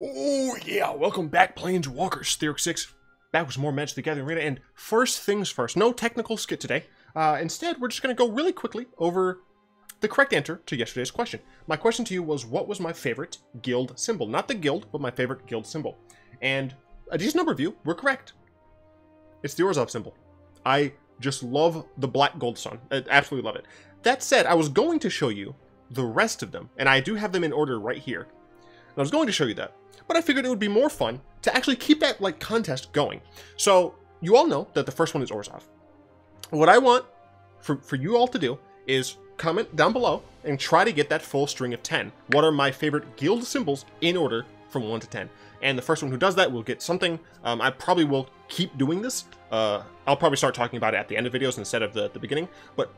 Oh yeah, welcome back, Planeswalkers. Thyrix Syx, back with some more Magic the Gathering Arena, and first things first, no technical skit today. Uh, instead, we're just going to go really quickly over the correct answer to yesterday's question. My question to you was, what was my favorite guild symbol? Not the guild, but my favorite guild symbol. And a decent number of you were correct. It's the Orzhov symbol. I just love the black gold sun. I absolutely love it. That said, I was going to show you the rest of them, and I do have them in order right here. I was going to show you that, but I figured it would be more fun to actually keep that like contest going. So you all know that the first one is Orzhov. What I want for, for you all to do is comment down below and try to get that full string of 10. What are my favorite guild symbols in order from 1 to 10? And the first one who does that will get something. Um, I probably will keep doing this. Uh, I'll probably start talking about it at the end of videos instead of the, the beginning. But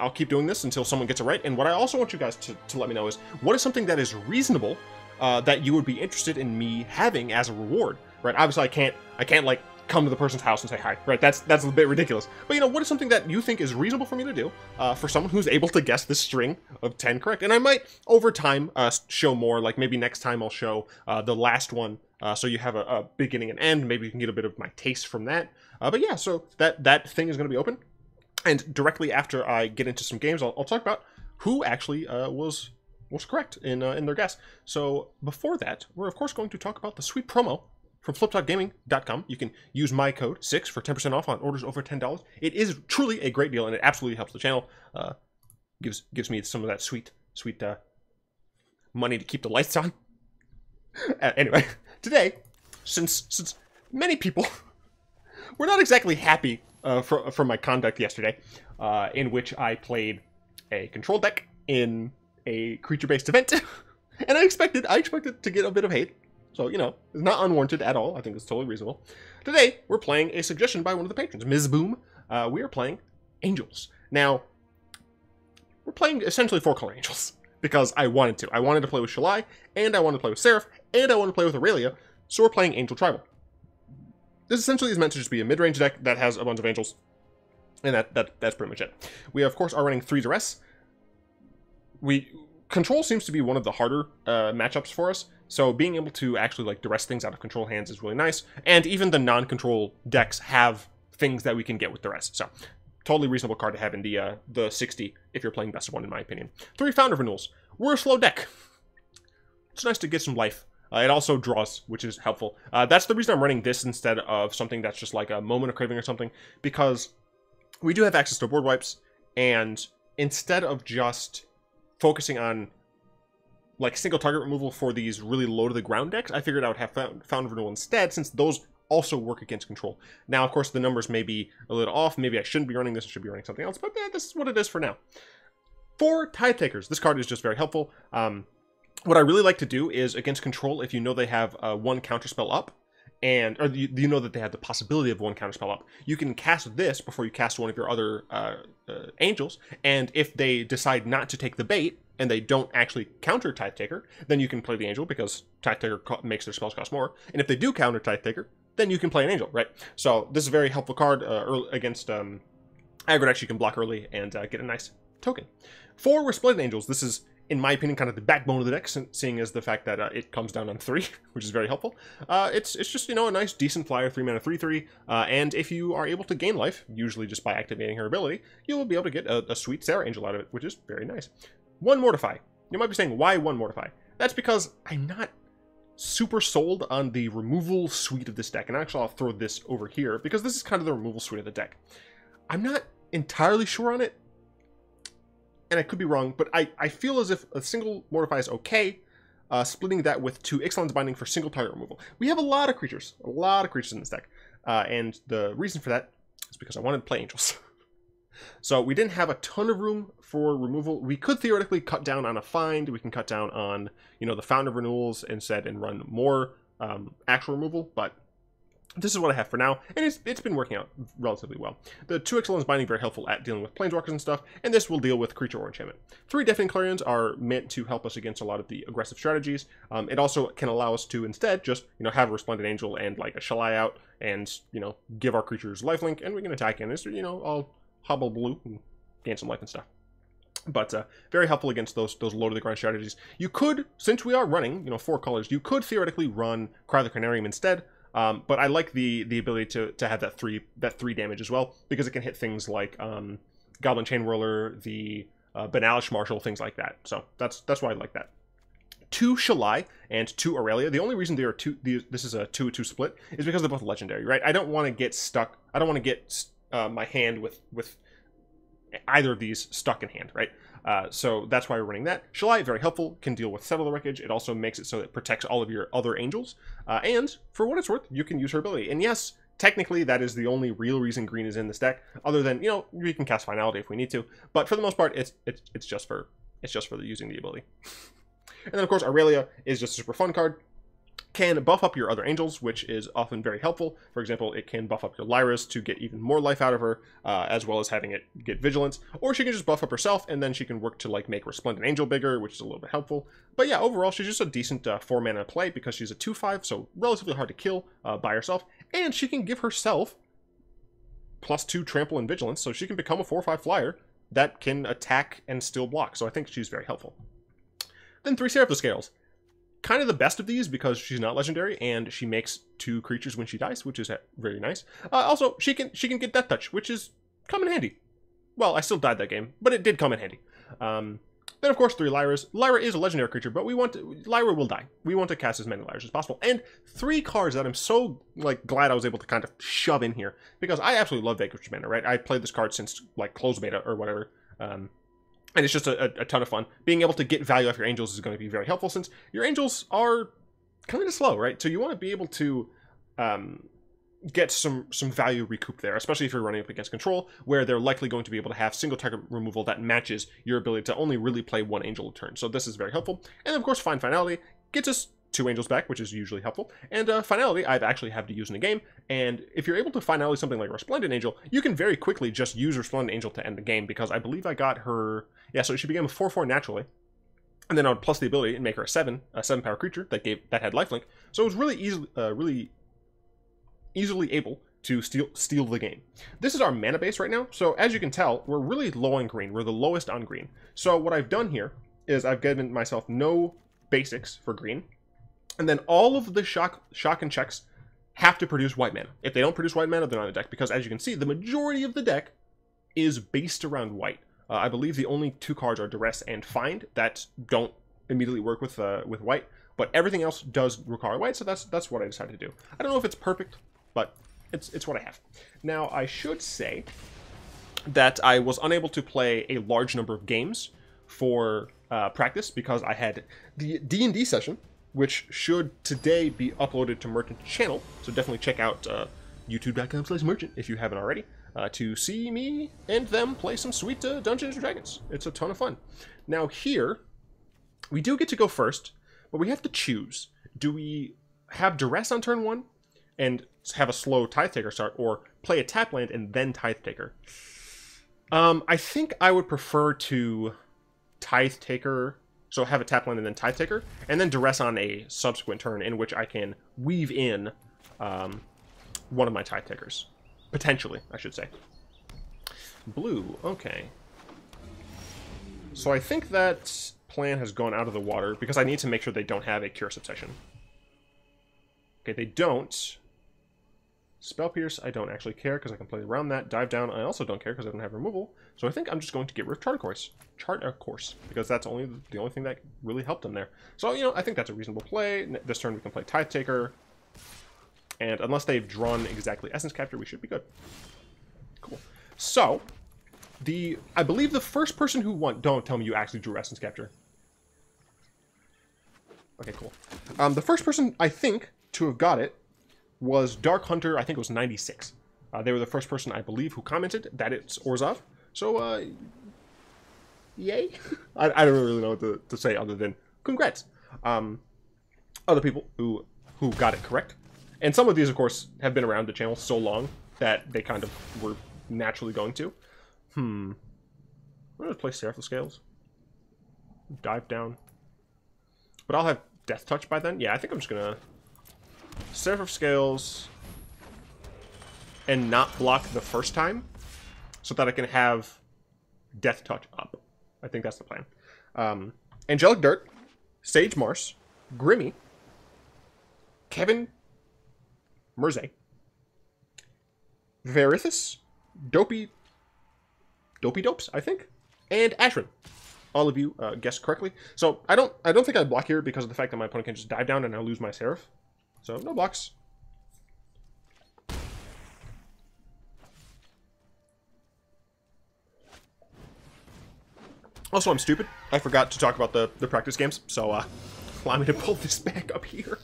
I'll keep doing this until someone gets it right. And what I also want you guys to, to let me know is what is something that is reasonable uh, that you would be interested in me having as a reward, right? Obviously, I can't, I can't like come to the person's house and say hi, right? That's that's a bit ridiculous. But you know, what is something that you think is reasonable for me to do uh, for someone who's able to guess this string of ten correct? And I might over time uh, show more. Like maybe next time I'll show uh, the last one, uh, so you have a, a, beginning and end. Maybe you can get a bit of my taste from that. Uh, but yeah, so that that thing is going to be open. And directly after I get into some games, I'll, I'll talk about who actually was was correct in uh, in their guess. So before that, we're of course going to talk about the sweet promo from flipsidegaming.com. You can use my code SYX for 10% off on orders over $10. It is truly a great deal and it absolutely helps the channel. Uh, gives gives me some of that sweet sweet uh, money to keep the lights on. uh, anyway, today, since since many people were not exactly happy uh, for, from my conduct yesterday, uh, in which I played a control deck in a creature-based event, and I expected I expected to get a bit of hate. So you know, it's not unwarranted at all. I think it's totally reasonable. Today we're playing a suggestion by one of the patrons, Ms. Boom. Uh, we are playing Angels. Now, we're playing essentially four color Angels because I wanted to. I wanted to play with Shalai, and I wanted to play with Seraph, and I wanted to play with Aurelia. So we're playing Angel Tribal. This essentially is meant to just be a mid-range deck that has a bunch of angels, and that, that that's pretty much it. We of course are running three duress we control seems to be one of the harder uh, matchups for us. So being able to actually like duress things out of control hands is really nice. And even the non-control decks have things that we can get with duress. So totally reasonable card to have in the uh, the 60 if you're playing best of one in my opinion. Three founder renewals. We're a slow deck. It's nice to get some life. Uh, it also draws, which is helpful. Uh, that's the reason I'm running this instead of something that's just like a moment of craving or something, because we do have access to board wipes, and instead of just focusing on like single target removal for these really low to the ground decks, I figured I would have found, found renewal instead, since those also work against control. Now, of course, the numbers may be a little off. Maybe I shouldn't be running this. I should be running something else. But yeah, this is what it is for now. For Tithe Takers, this card is just very helpful. Um, what I really like to do is against control, if you know they have uh, one counterspell up, and or you, you, know that they have the possibility of one counterspell up. You can cast this before you cast one of your other uh, uh, angels, and if they decide not to take the bait and they don't actually counter Tithe Taker, then you can play the angel because Tithe Taker makes their spells cost more. And if they do counter Tithe Taker, then you can play an angel, right? So this is a very helpful card uh, against um, aggro decks. You can block early and uh, get a nice token. For Resplendent Angels, this is in my opinion, kind of the backbone of the deck, seeing as the fact that uh, it comes down on three, which is very helpful. Uh, it's it's just you know a nice decent flyer, three mana, three three, uh, and if you are able to gain life, usually just by activating her ability, you will be able to get a, a sweet Sarah Angel out of it, which is very nice. One Mortify. You might be saying, why one Mortify? That's because I'm not super sold on the removal suite of this deck, and actually I'll throw this over here because this is kind of the removal suite of the deck. I'm not entirely sure on it and I could be wrong, but I, I feel as if a single Mortify is okay, uh, splitting that with two Ixalan's Binding for single target removal. We have a lot of creatures, a lot of creatures in this deck, uh, and the reason for that is because I wanted to play Angels. so we didn't have a ton of room for removal. We could theoretically cut down on a find, we can cut down on, you know, the Fountain of Renewals instead and run more um, actual removal, but this is what I have for now, and it's, it's been working out relatively well. The 2 Ixalan's Binding very helpful at dealing with Planeswalkers and stuff, and this will deal with Creature or Enchantment. Three Deafening Clarions are meant to help us against a lot of the aggressive strategies. Um, it also can allow us to instead just, you know, have a Resplendent Angel and like a Shalai out and, you know, give our creatures lifelink, and we can attack in. It's, you know, all hobble blue and gain some life and stuff. But uh, very helpful against those those low to the ground strategies. You could, since we are running, you know, four colors, you could theoretically run Cry the Carnarium instead. Um, but I like the the ability to to have that three that three damage as well because it can hit things like um, Goblin Chainwhirler, the uh, Benalish Marshal, things like that. So that's that's why I like that. Two Shalai and two Aurelia. The only reason they are two, this is a two two split, is because they're both legendary, right? I don't want to get stuck. I don't want to get uh, my hand with with either of these stuck in hand, right? Uh, so that's why we're running that. Shalai, very helpful, can deal with Settle the Wreckage. It also makes it so it protects all of your other angels. Uh, and for what it's worth, you can use her ability. And yes, technically that is the only real reason green is in this deck, other than, you know, we can cast Finality if we need to. But for the most part, it's it's, it's just for it's just for the, using the ability. and then of course Aurelia is just a super fun card can buff up your other angels, which is often very helpful. For example, it can buff up your Lyris to get even more life out of her, uh, as well as having it get vigilance. Or she can just buff up herself, and then she can work to like make Resplendent Angel bigger, which is a little bit helpful. But yeah, overall, she's just a decent uh, 4 mana play because she's a 2-5, so relatively hard to kill uh, by herself. And she can give herself plus 2 Trample and Vigilance, so she can become a 4-5 flyer that can attack and still block. So I think she's very helpful. Then three Seraphim Scales kind of the best of these because she's not legendary and she makes two creatures when she dies, which is very nice. Uh, also, she can she can get Death Touch, which is come in handy. Well, I still died that game, but it did come in handy. Um, then, of course, three Lyras. Lyra is a legendary creature, but we want to, Lyra will die. We want to cast as many Lyras as possible. And three cards that I'm so like glad I was able to kind of shove in here because I absolutely love Vanquisher's Banner, right? I played this card since like closed beta or whatever. Um, and it's just a, a, ton of fun. Being able to get value off your angels is going to be very helpful since your angels are kind of slow, right? So you want to be able to um, get some some value recouped there, especially if you're running up against control, where they're likely going to be able to have single target removal that matches your ability to only really play one angel a turn. So this is very helpful. And of course, Find Finality gets us two angels back, which is usually helpful. And uh, Finality, I've actually had to use in a game. And if you're able to Finality something like Resplendent Angel, you can very quickly just use Resplendent Angel to end the game because I believe I got her... Yeah, so she became a 4-4 naturally. And then I would plus the ability and make her a 7, a 7 power creature that gave that had lifelink. So it was really easily, uh, really easily able to steal steal the game. This is our mana base right now. So as you can tell, we're really low on green. We're the lowest on green. So what I've done here is I've given myself no basics for green. And then all of the shock, shock and checks have to produce white mana. If they don't produce white mana, they're not the deck. Because as you can see, the majority of the deck is based around white. Uh, I believe the only two cards are Duress and Find that don't immediately work with uh, with white. But everything else does require white, so that's that's what I decided to do. I don't know if it's perfect, but it's it's what I have. Now I should say that I was unable to play a large number of games for uh, practice because I had the D&D session which should today be uploaded to Merchant channel. So definitely check out uh, youtube.com slash merchant if you haven't already uh, to see me and them play some sweet uh, Dungeons & Dragons. It's a ton of fun. Now here, we do get to go first, but we have to choose. Do we have Duress on turn one and have a slow Tithe Taker start, or play a tap land and then Tithe Taker? Um, I think I would prefer to Tithe Taker so have a tap land and then Tithe Taker, and then Duress on a subsequent turn in which I can weave in um, one of my Tithe Takers. Potentially, I should say. Blue, okay. So I think that plan has gone out of the water because I need to make sure they don't have a Curious Obsession. Okay, they don't. Spell Pierce, I don't actually care because I can play around that. Dive Down, I also don't care because I don't have removal. So I think I'm just going to get rid of Chart Course. Chart Course, because that's only the only thing that really helped him there. So, you know, I think that's a reasonable play. This turn we can play Tithe Taker. And unless they've drawn exactly Essence Capture, we should be good. Cool. So, the I believe the first person who won... Don't tell me you actually drew Essence Capture. Okay, cool. Um, the first person, I think, to have got it was Dark Hunter, I think it was 96. Uh, they were the first person, I believe, who commented that it's Orzhov. So, uh, yay? I, I, don't really know what to, to, say other than congrats. Um, other people who who got it correct. And some of these, of course, have been around the channel so long that they kind of were naturally going to. Hmm. I'm going to play Seraphim Scales. Dive down. But I'll have Death Touch by then. Yeah, I think I'm just going to Seraphim Scales and not block the first time so that I can have Death Touch up. I think that's the plan. Um, Angelic Dirt, Sage Mars, Grimmy, Kevin Merze, Verithus, Dopey, Dopey Dopes, I think, and Ashrin. All of you uh, guessed correctly. So I don't, I don't think I'd block here because of the fact that my opponent can just dive down and I lose my Seraph. So no blocks. Also, I'm stupid. I forgot to talk about the, the practice games, so uh, allow me to pull this back up here.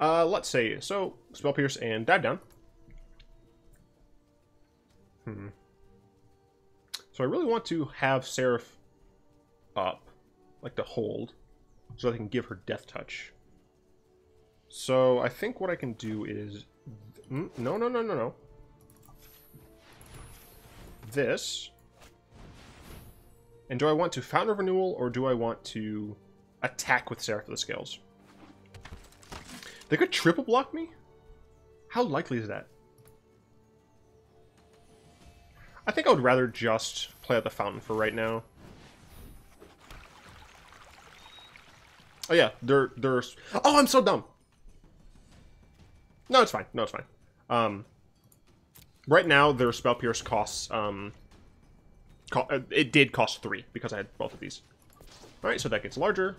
Uh, let's see. So, Spell Pierce and Dive Down. Hmm. So I really want to have Seraph up, like to hold, so I can give her Death Touch. So I think what I can do is... No, no, no, no, no. This. And do I want to of Renewal, or do I want to attack with Seraph of the Scales? They could triple block me? How likely is that? I think I would rather just play at the Fountain for right now. Oh yeah, there, there's... Oh, I'm so dumb! No, it's fine. No, it's fine. Um, right now, their Spell Pierce costs... Um, co uh, it did cost three, because I had both of these. Alright, so that gets larger.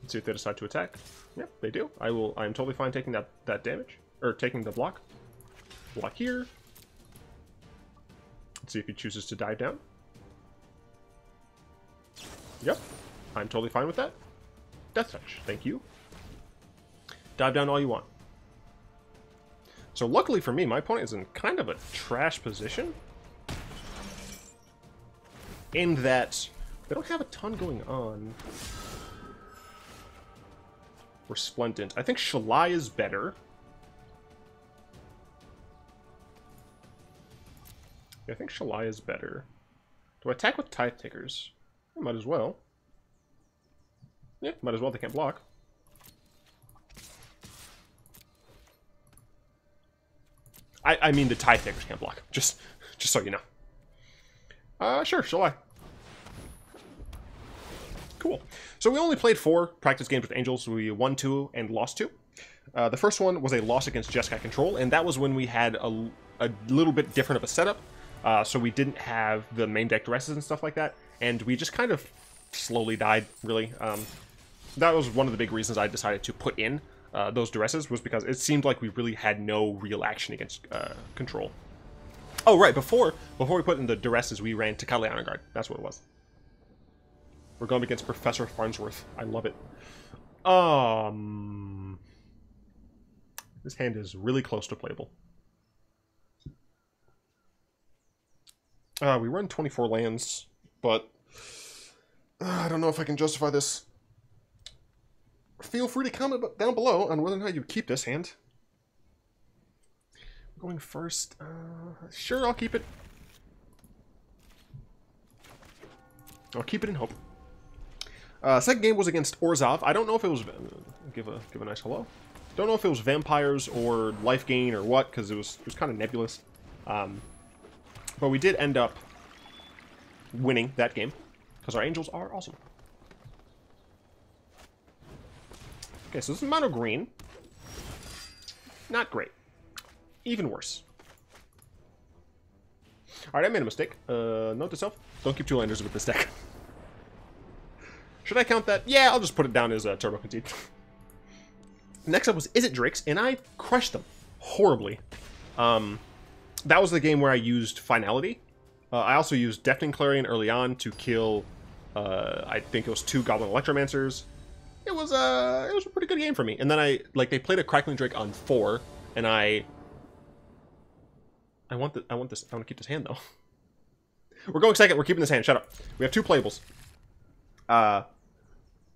Let's see if they decide to attack. Yep, they do. I will. I'm totally fine taking that that damage or taking the block. Block here. Let's see if he chooses to dive down. Yep, I'm totally fine with that. Death touch. Thank you. Dive down all you want. So luckily for me, my opponent is in kind of a trash position. In that they don't have a ton going on. Resplendent. I think Shalai is better. I think Shalai is better. Do I attack with Tithe Takers? I might as well. Yeah, might as well. They can't block. I, I mean the Tithe Takers can't block. Just, just so you know. Uh, sure, Shalai. Cool. So we only played four practice games with Angels. We won two and lost two. Uh, the first one was a loss against Jeskai Control, and that was when we had a, a little bit different of a setup. Uh, so we didn't have the main deck duresses and stuff like that, and we just kind of slowly died, really. Um, that was one of the big reasons I decided to put in uh, those duresses, was because it seemed like we really had no real action against uh, Control. Oh, right, before before we put in the duresses, we ran Tocatli Honor Guard. That's what it was. We're going against Professor Farnsworth. I love it. Um, this hand is really close to playable. Uh, we run 24 lands, but uh, I don't know if I can justify this. Feel free to comment down below on whether or not you keep this hand. Going first. Uh, sure, I'll keep it. I'll keep it in hope. Uh, second game was against Orzhov. I don't know if it was... Give a give a nice hello. Don't know if it was vampires or life gain or what, because it was it was kind of nebulous. Um, but we did end up winning that game, because our angels are awesome. Okay, so this is mono green. Not great. Even worse. Alright, I made a mistake. Uh, note to self, don't keep two landers with this deck. Should I count that? Yeah, I'll just put it down as a Turbo Concede. Next up was Izzet Drakes, and I crushed them horribly. Um, that was the game where I used Finality. Uh, I also used Deafening Clarion early on to kill, uh, I think it was two Goblin Electromancers. It was, uh, it was a pretty good game for me. And then I, like, they played a Crackling Drake on four, and I... I want the, I want this, I want to keep this hand, though. We're going second, we're keeping this hand, shut up. We have two playables. Uh,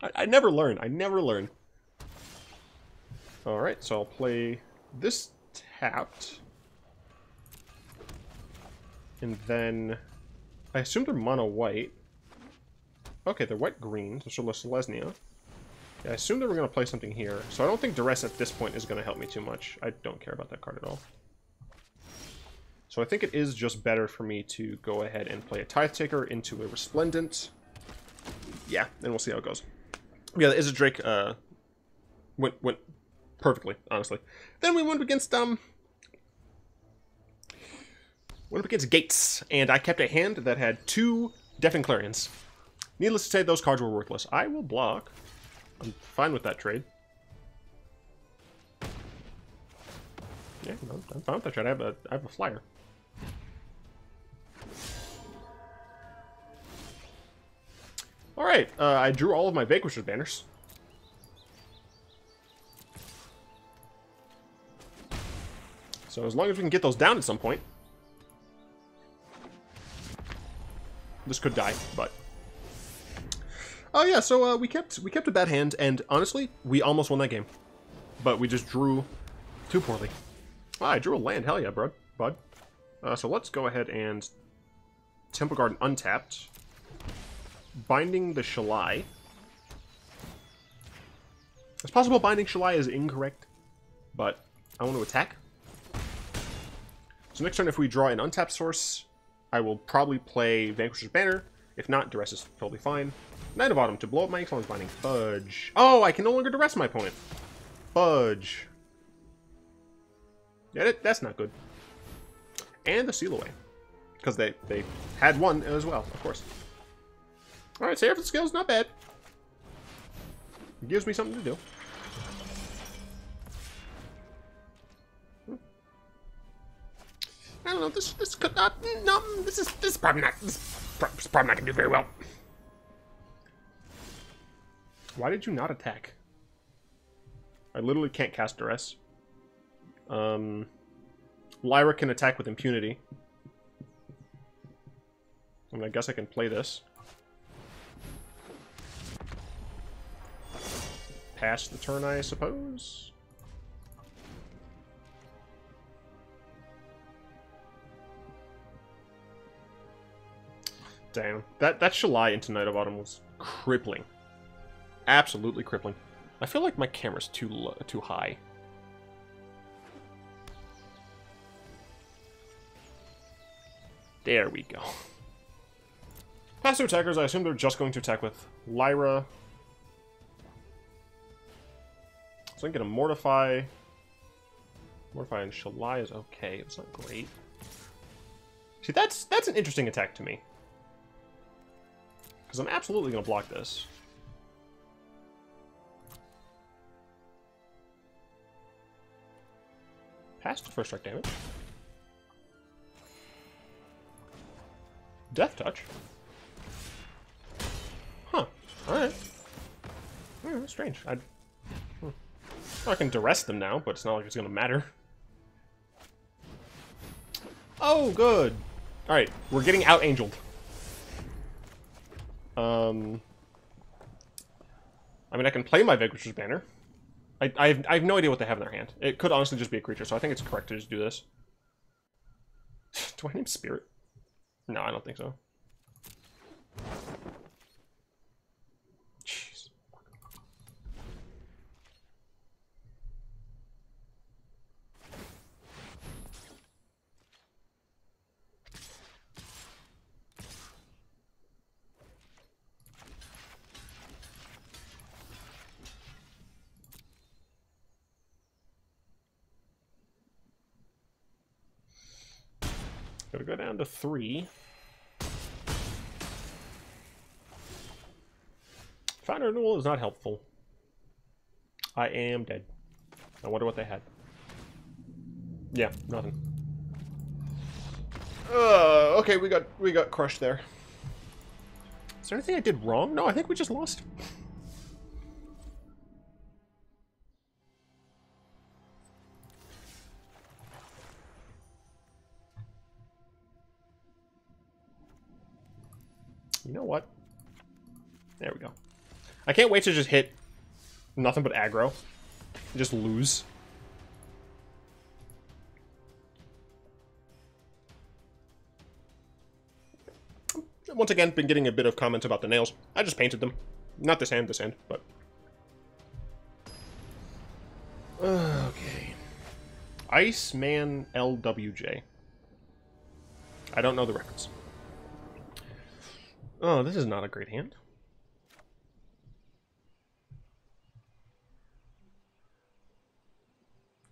I, I never learn. I never learn. Alright, so I'll play this tapped. And then... I assume they're mono-white. Okay, they're white-green, Selesnya. I assume they were going to play something here. So I don't think Duress at this point is going to help me too much. I don't care about that card at all. So I think it is just better for me to go ahead and play a Tithe Taker into a Resplendent. Yeah, and we'll see how it goes. Yeah, the Izzet Drake uh, went, went perfectly, honestly. Then we went against, um... Went up against Gates, and I kept a hand that had two Deafening Clarions. Needless to say, those cards were worthless. I will block. I'm fine with that trade. Yeah, I'm fine with that trade. I have a, I have a flyer. Alright, uh, I drew all of my Vanquisher banners. So as long as we can get those down at some point. This could die, but... Oh yeah, so uh, we kept we kept a bad hand, and honestly, we almost won that game. But we just drew too poorly. Ah, I drew a land, hell yeah, bud. bud. Uh, so let's go ahead and Temple Garden untapped. Binding the Shalai. It's possible Binding Shalai is incorrect, but I want to attack. So next turn, if we draw an untapped source, I will probably play Vanquisher's Banner. If not, Duress is totally fine. Knight of Autumn to blow up my Ixalan's Binding. Fudge. Oh, I can no longer Duress my opponent. Fudge. Yeah, that, that's not good. And the Seal Away. Because they, they had one as well, of course. Alright, Seraph skills, not bad. It gives me something to do. Hmm. I don't know. This this could not. No, this is this is probably not. This is probably not gonna do very well. Why did you not attack? I literally can't cast duress. Um, Lyra can attack with impunity. I mean, I guess I can play this. Pass the turn, I suppose. Damn. That, that Shalai into Knight of Autumn was crippling. Absolutely crippling. I feel like my camera's too too high. There we go. Passive attackers, I assume they're just going to attack with Lyra. So I can get a Mortify. Mortify and Shalai is okay. It's not great. See, that's that's an interesting attack to me. Because I'm absolutely going to block this. Pass the first strike damage. Death touch. Huh. Alright. Hmm, strange. I, hmm. I can duress them now, but it's not like it's to matter. Oh, good. Alright, we're getting out-angeled. Um, I mean, I can play my Vanquisher's Banner. I, I, have, I have no idea what they have in their hand. It could honestly just be a creature, so I think it's correct to just do this. do I name Spirit? No, I don't think so. Gotta go down to three. Foundry renewal is not helpful. I am dead. I wonder what they had. Yeah, nothing. Uh, okay, we got we got crushed there. Is there anything I did wrong? No, I think we just lost. I can't wait to just hit nothing but aggro. Just lose. Once again, been getting a bit of comments about the nails. I just painted them. Not this hand, this hand, but... Okay. Iceman LWJ. I don't know the records. Oh, this is not a great hand.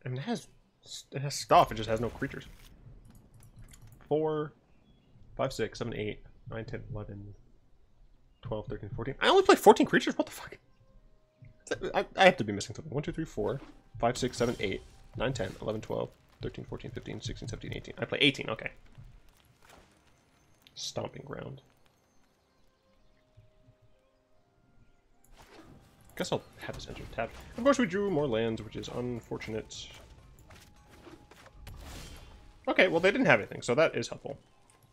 I mean, it has it has stuff. It just has no creatures. Four, five, six, seven, eight, nine, ten, eleven, twelve, thirteen, fourteen. I only play 14 creatures? What the fuck? I, I have to be missing something. 1, 2, 3, 4, 5, 6, 7, 8, 9, 10, 11, 12, 13, 14, 15, 16, 17, 18. I play 18, okay. Stomping ground. Guess I'll have this enter tab. Of course we drew more lands, which is unfortunate. Okay, well they didn't have anything, so that is helpful.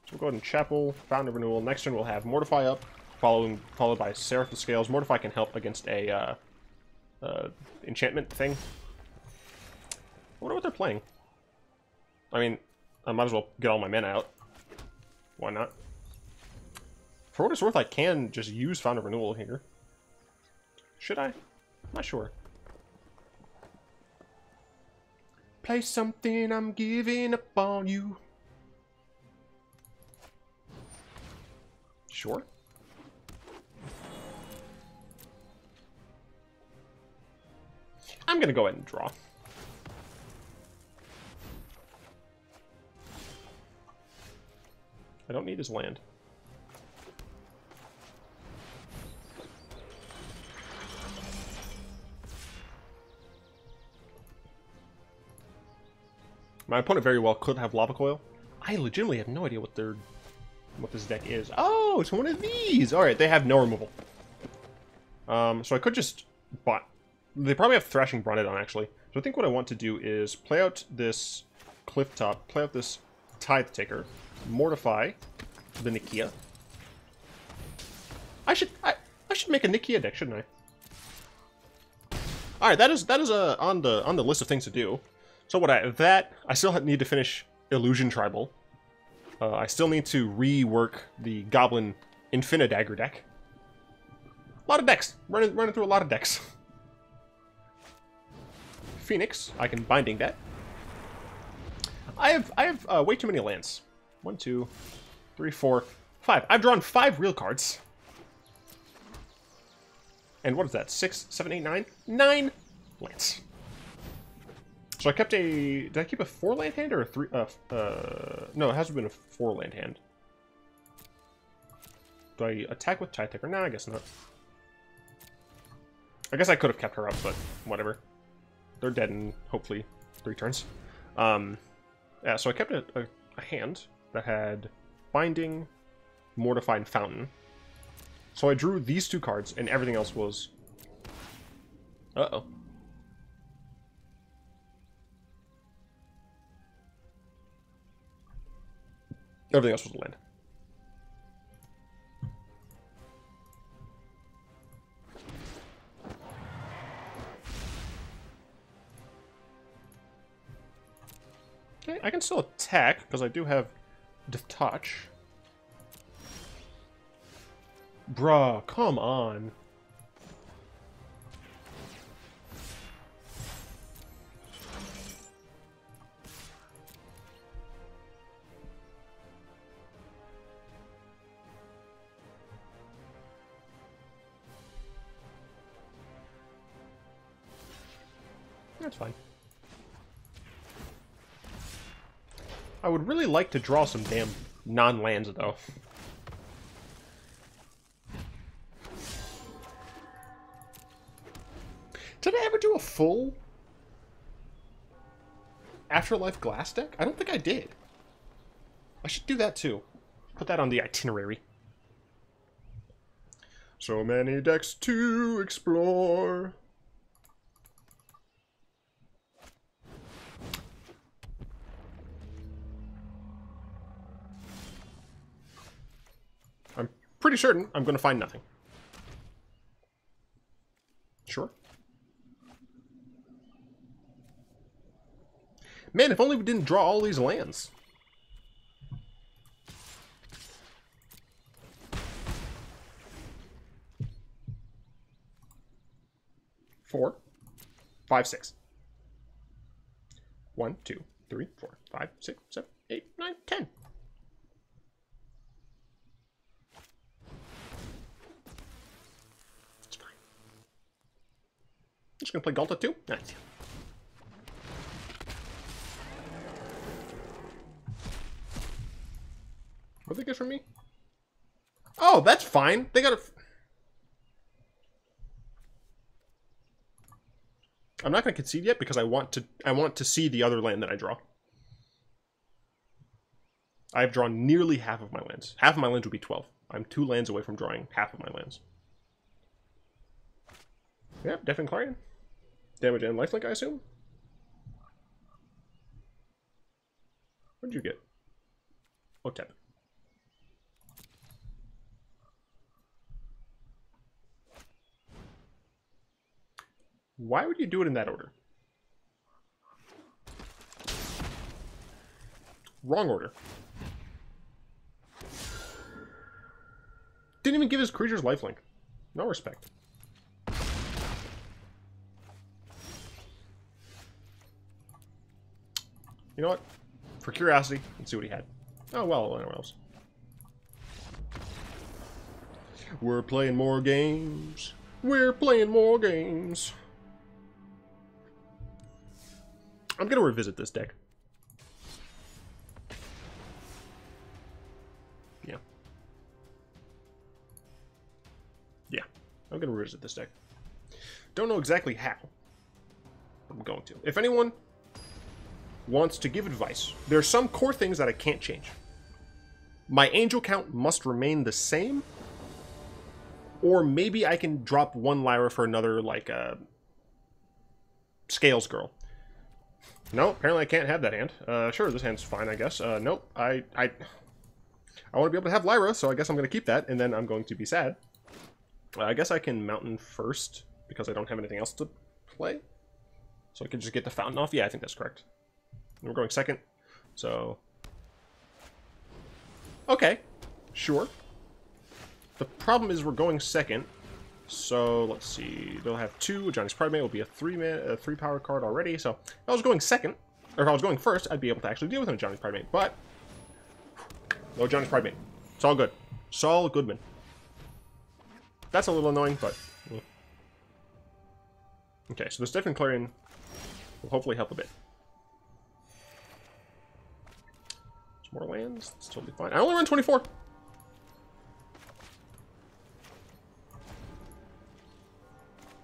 So we'll go ahead and Chapel, of Renewal. Next turn we'll have Mortify up, following, followed by Seraph of Scales. Mortify can help against a uh, uh, enchantment thing. I wonder what they're playing. I mean, I might as well get all my men out. Why not? For what it's worth, I can just use of Renewal here. Should I? Not sure. Play something, I'm giving up on you. Sure. I'm going to go ahead and draw. I don't need his land. My opponent very well could have Lava Coil. I legitimately have no idea what their what this deck is. Oh, it's one of these! Alright, they have no removal. Um, so I could just... But they probably have Thrashing Brontodon, actually. So I think what I want to do is play out this Cliff Top, play out this Tithe Taker, Mortify the Nikya. I should I, I should make a Nikya deck, shouldn't I? Alright, that is that is uh, on the on the list of things to do. So what I that I still need to finish Illusion Tribal. Uh, I still need to rework the Goblin Infinidagger deck. A lot of decks. Running running through a lot of decks. Phoenix, I can binding that. I have I have uh, way too many lands. One, two, three, four, five. I've drawn five real cards. And what is that? Six, seven, eight, nine? Nine lands. So I kept a... Did I keep a four land hand or a three... Uh, uh, no, it hasn't been a four land hand. Do I attack with Tithe Taker? No, I guess not. I guess I could have kept her up, but whatever. They're dead in, hopefully, three turns. Um, yeah, so I kept a, a, a hand that had Binding, Mortify, and Fountain. So I drew these two cards, and everything else was... Uh-oh. Everything else was land. Okay, I can still attack, because I do have touch. Bruh, come on. Like to draw some damn non-lands, though. Did I ever do a full Afterlife Glass deck? I don't think I did. I should do that too. Put that on the itinerary. So many decks to explore. Pretty certain I'm going to find nothing. Sure. Man, if only we didn't draw all these lands. Four, five, six. One, two, three, four, five, six, seven, eight, nine, ten. Just gonna play Ghalta too. Nice. What they get from me? Oh, that's fine. They got a. I'm not going to concede yet because I want to. I want to see the other land that I draw. I've drawn nearly half of my lands. Half of my lands would be 12. I'm two lands away from drawing half of my lands. Yep, Deafening Clarion. Damage and lifelink, I assume? What'd you get? Oh, Otep. Why would you do it in that order? Wrong order. Didn't even give his creatures lifelink. No respect. You know what? For curiosity, let's see what he had. Oh, well, anywhere else. We're playing more games. We're playing more games. I'm going to revisit this deck. Yeah. Yeah. I'm going to revisit this deck. Don't know exactly how. I'm going to. If anyone wants to give advice, there are some core things that I can't change. My angel count must remain the same. Or maybe I can drop one Lyra for another, like. Uh, Scales Girl. No, apparently I can't have that hand. Uh, sure, this hand's fine, I guess. Uh, nope, I, I, I want to be able to have Lyra, so I guess I'm going to keep that, and then I'm going to be sad. Uh, I guess I can Mountain first, because I don't have anything else to play. So I can just get the Fountain off? Yeah, I think that's correct. We're going second, so... Okay, sure. The problem is we're going second, so let's see. They'll have two. Ajani's Pridemate will be a three man, a three power card already. So if I was going second, or if I was going first, I'd be able to actually deal with him, Ajani's Pridemate. But no Ajani's Pridemate. It's all good. Saul Goodman. That's a little annoying, but. Okay, so the Deafening Clarion will hopefully help a bit. More lands. That's totally fine. I only run 24.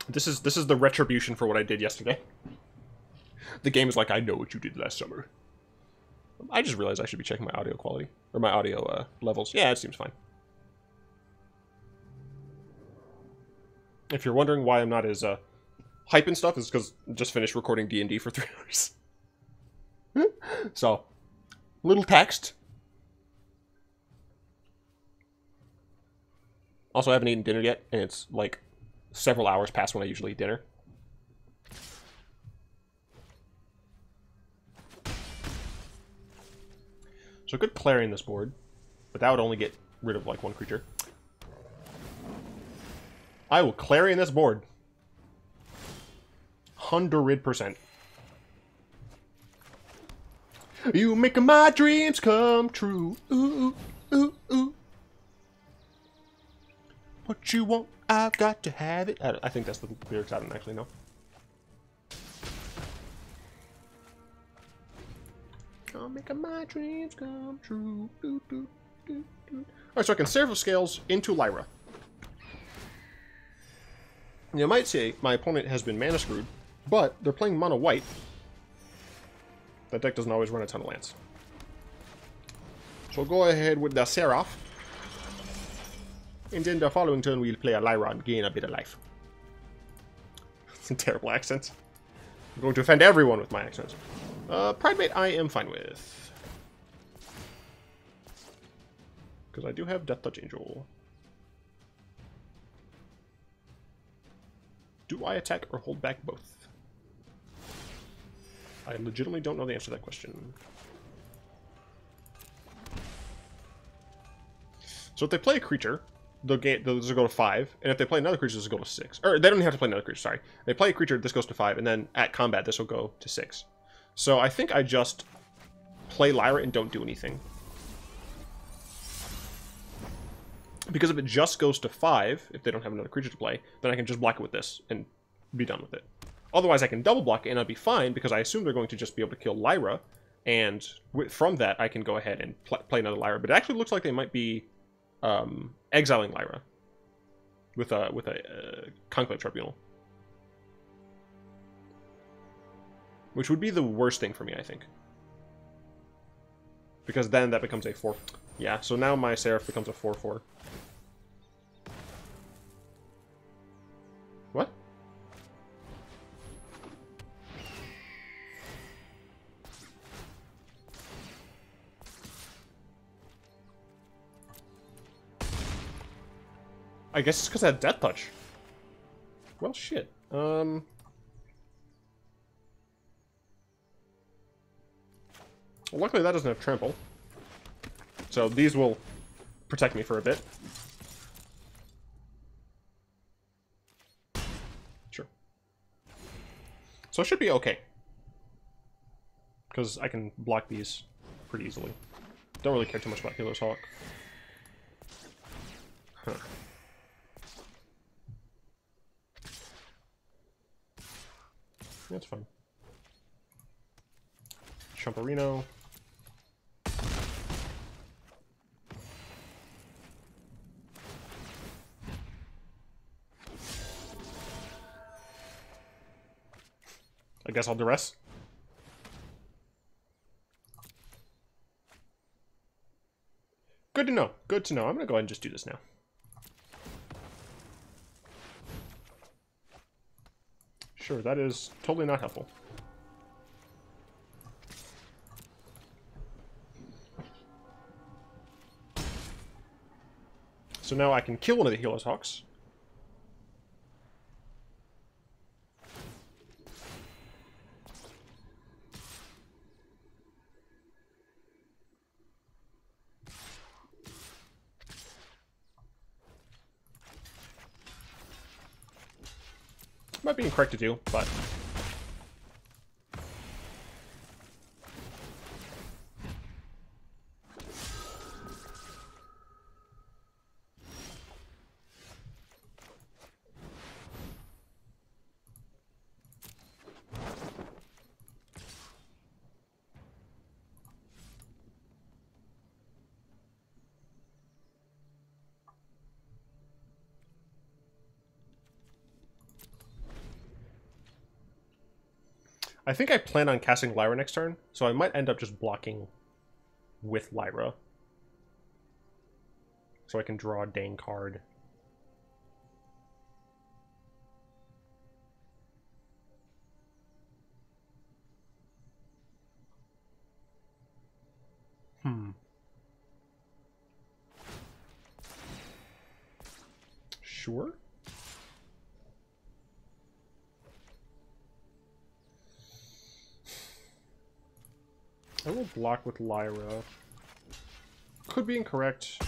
This is this is the retribution for what I did yesterday. The game is like, I know what you did last summer. I just realized I should be checking my audio quality. Or my audio uh, levels. Yeah, it seems fine. If you're wondering why I'm not as uh, hype and stuff, it's because just finished recording D&D for three hours. so, little text. Also, I haven't eaten dinner yet, and it's like several hours past when I usually eat dinner. So good clarion this board, but that would only get rid of like one creature. I will clarion this board. 100%. You make my dreams come true. Ooh, ooh, ooh. What you want I've got to have it. I, think that's the lyrics. I don't actually know. I'm making my dreams come true. Alright, so I can of Scales into Lyra. You might say my opponent has been mana screwed, but they're playing mono white. That deck doesn't always run a ton of lands. So go ahead with the Seraph. And then the following turn we'll play a Lyra and gain a bit of life. It's a terrible accent. I'm going to offend everyone with my accent. Uh, Pridemate I am fine with. Because I do have Death Touch Angel. Do I attack or hold back both? I legitimately don't know the answer to that question. So if they play a creature, they'll get those will go to five, and if they play another creature, this will go to six. Or they don't have to play another creature. Sorry, they play a creature, this goes to five, and then at combat, this will go to six. So I think I just play Lyra and don't do anything. Because if it just goes to five, if they don't have another creature to play, then I can just block it with this and be done with it. Otherwise, I can double block and I'll be fine because I assume they're going to just be able to kill Lyra. And from that, I can go ahead and pl play another Lyra. But it actually looks like they might be um, exiling Lyra with a with a uh, Conclave Tribunal. Which would be the worst thing for me, I think. Because then that becomes a 4... Yeah, so now my Seraph becomes a 4-4. I guess it's because I had Death Touch. Well, shit. Um... Well, luckily that doesn't have Trample. So these will protect me for a bit. Sure. So I should be okay. Because I can block these pretty easily. Don't really care too much about Healer's Hawk. Huh. That's fine. Chumperino. I guess I'll duress. Good to know. Good to know. I'm going to go ahead and just do this now. Sure, that is totally not helpful. So now I can kill one of the Healer's Hawks. Might be incorrect to do, but... I think I plan on casting Lyra next turn, so I might end up just blocking with Lyra. So I can draw a Dane card. Hmm. Sure. I will block with Lyra. Could be incorrect.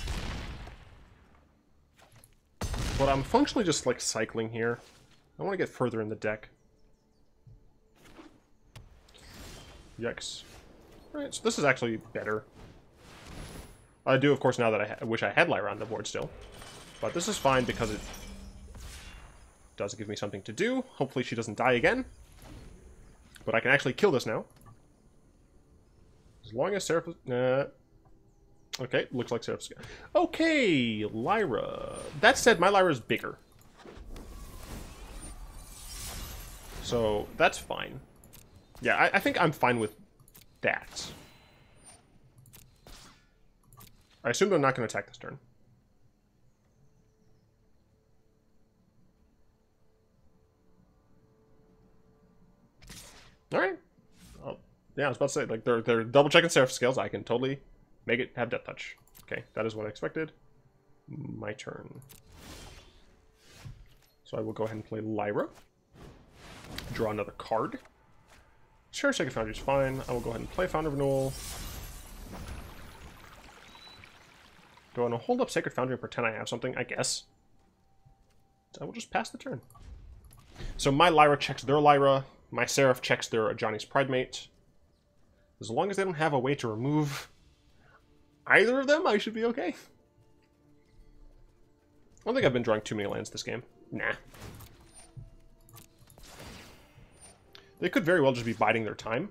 But I'm functionally just, like, cycling here. I want to get further in the deck. Yikes. Alright, so this is actually better. I do, of course, now that I, I wish I had Lyra on the board still. But this is fine because it does give me something to do. Hopefully she doesn't die again. But I can actually kill this now. As long as Seraph... Okay, looks like Seraph's... Okay, Lyra. That said, my Lyra is bigger. So, that's fine. Yeah, I, I think I'm fine with that. I assume they're not going to attack this turn. Alright. Yeah, I was about to say, like, they're, they're double checking Seraph scales. I can totally make it have Death Touch. Okay, that is what I expected. My turn. So I will go ahead and play Lyra. Draw another card. Sure, Sacred Foundry is fine. I will go ahead and play Fountain of Renewal. Do I want to hold up Sacred Foundry and pretend I have something? I guess. I will just pass the turn. So my Lyra checks their Lyra. My Seraph checks their Ajani's Pride Pridemate. As long as they don't have a way to remove either of them, I should be okay. I don't think I've been drawing too many lands this game. Nah. They could very well just be biding their time.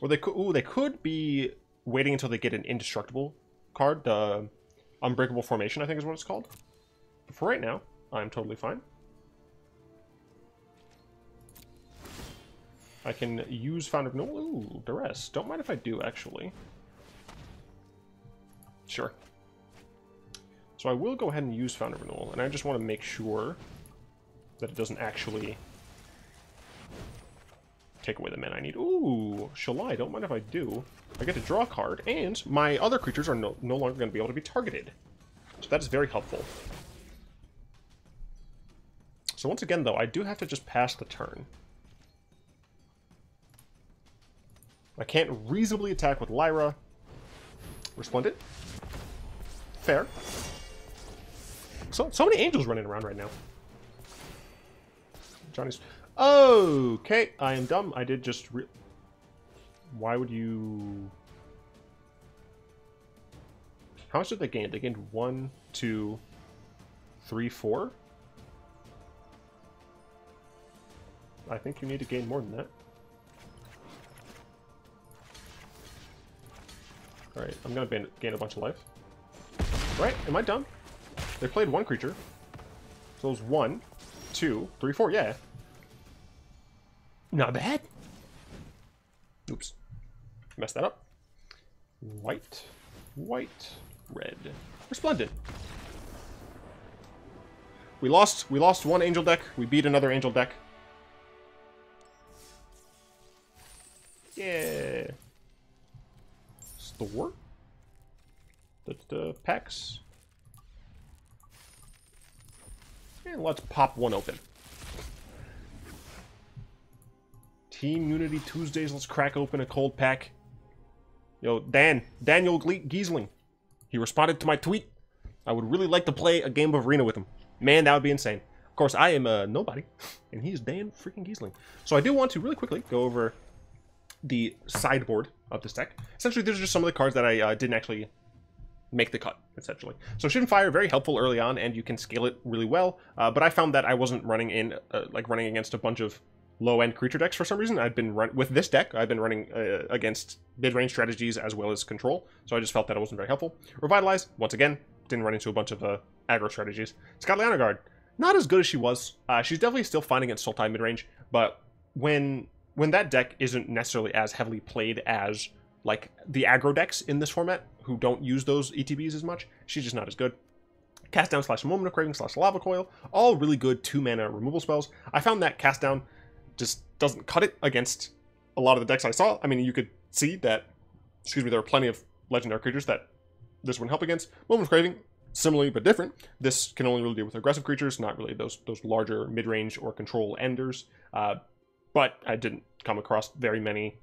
Or they could, ooh, they could be waiting until they get an indestructible card. The Unbreakable Formation, I think is what it's called. But for right now, I'm totally fine. I can use Founder of No. Ooh, Duress. Don't mind if I do, actually. Sure. So I will go ahead and use Fountain of Renewal, and I just want to make sure that it doesn't actually take away the men I need. Ooh, Shalai, don't mind if I do. I get to draw a card, and my other creatures are no, no longer going to be able to be targeted. So that is very helpful. So once again, though, I do have to just pass the turn. I can't reasonably attack with Lyra. Resplendent. Fair. So, so many angels running around right now. Ajani's... Okay, I am dumb. I did just... Re Why would you... How much did they gain? They gained one, two, three, four? I think you need to gain more than that. Alright, I'm gonna gain a bunch of life. Right? Am I dumb? They played one creature. So it was one, two, three, four, yeah. Not bad. Oops. Messed that up. White, white, red. Resplendent. We lost, we lost one angel deck. We beat another angel deck. Yeah. Store? The, the packs? And let's pop one open. Team Unity Tuesdays, let's crack open a cold pack. Yo, Dan, Daniel Giesling. He responded to my tweet. I would really like to play a game of Arena with him. Man, that would be insane. Of course, I am a nobody, and he is Dan freaking Giesling. So I do want to really quickly go over the sideboard of this deck. Essentially, these are just some of the cards that I uh, didn't actually make the cut, essentially. So Shivan Fire, very helpful early on, and you can scale it really well, uh, but I found that I wasn't running in, uh, like running against a bunch of low-end creature decks for some reason. I've been run with this deck, I've been running uh, against mid-range strategies as well as control, so I just felt that it wasn't very helpful. Revitalize, once again, didn't run into a bunch of uh, aggro strategies. Scoutly Guard, not as good as she was. Uh, she's definitely still fine against Sultai mid-range, but when when that deck isn't necessarily as heavily played as like the aggro decks in this format who don't use those ETBs as much, she's just not as good. Cast down slash moment of craving slash lava coil, all really good two mana removal spells. I found that cast down just doesn't cut it against a lot of the decks I saw. I mean, you could see that, excuse me, there are plenty of legendary creatures that this wouldn't help against. Moment of craving, similarly but different. This can only really deal with aggressive creatures, not really those those larger mid-range or control enders. Uh, but I didn't come across very many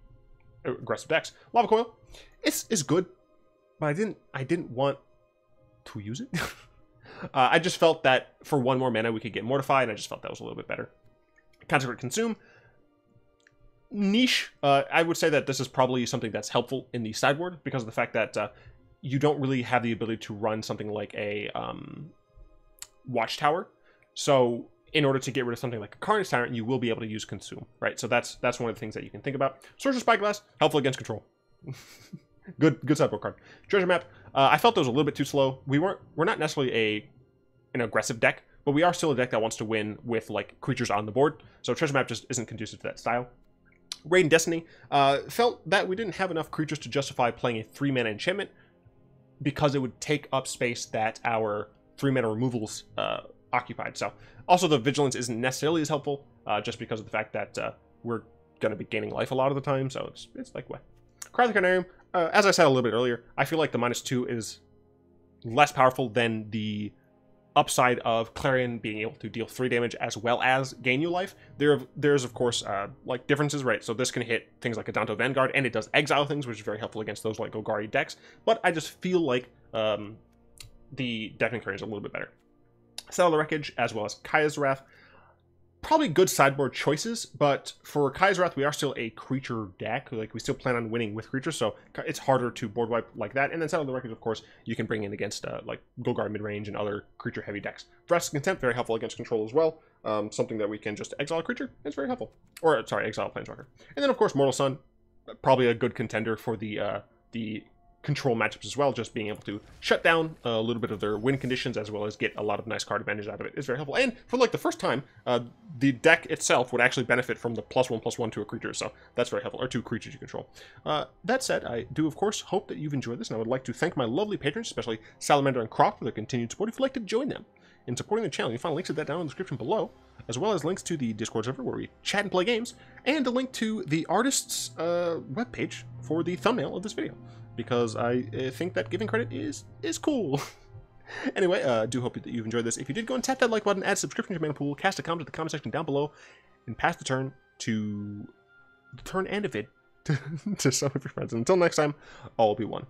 aggressive decks. Lava Coil, it's is good, but I didn't I didn't want to use it. uh, I just felt that for one more mana we could get Mortify, and I just felt that was a little bit better. Consecrate Consume, niche. Uh, I would say that this is probably something that's helpful in the sideboard because of the fact that uh, you don't really have the ability to run something like a um, Watchtower. So in order to get rid of something like a Carnage Tyrant, you will be able to use Consume, right? So that's that's one of the things that you can think about. Sorcerous Spyglass, helpful against control. good good sideboard card. Treasure Map, uh, I felt it was a little bit too slow. We weren't we're not necessarily a an aggressive deck, but we are still a deck that wants to win with like creatures on the board. So Treasure Map just isn't conducive to that style. Radiant Destiny uh, felt that we didn't have enough creatures to justify playing a three mana enchantment because it would take up space that our three mana removals uh, occupied. So also the vigilance isn't necessarily as helpful uh, just because of the fact that uh, we're going to be gaining life a lot of the time. So it's it's like what. Cry the Carnarium, uh, as I said a little bit earlier, I feel like the minus two is less powerful than the upside of Clarion being able to deal three damage as well as gain you life. There, there's of course uh, like differences, right? So this can hit things like Adanto Vanguard, and it does exile things, which is very helpful against those like Golgari decks. But I just feel like um, the Deafening Clarion is a little bit better. Settle the Wreckage, as well as Kaya's Wrath. Probably good sideboard choices, but for Kaya's Wrath, we are still a creature deck. Like, we still plan on winning with creatures, so it's harder to board wipe like that. And then Settle the Wreckage, of course, you can bring in against, uh, like, Golgari midrange and other creature-heavy decks. Vraska's Contempt, very helpful against control as well. um, something that we can just exile a creature. It's very helpful. Or, sorry, exile Planeswalker. And then, of course, Mortal Sun, probably a good contender for the uh, the control matchups as well. Just being able to shut down a little bit of their win conditions as well as get a lot of nice card advantage out of it is very helpful. And for like the first time, uh, the deck itself would actually benefit from the plus one plus one to a creature, so that's very helpful. Or two creatures you control. Uh, that said, I do of course hope that you've enjoyed this, and I would like to thank my lovely patrons, especially Salamander and Croc, for their continued support. If you'd like to join them in supporting the channel, you find links to that down in the description below, as well as links to the Discord server where we chat and play games, and a link to the artist's uh, webpage for the thumbnail of this video because I uh, think that giving credit is is cool. anyway, uh, do hope that you've enjoyed this. If you did, go and tap that like button, add a subscription to Pool, cast a comment in the comment section down below, and pass the turn to the turn and of it to, to some of your friends. And until next time, all be one.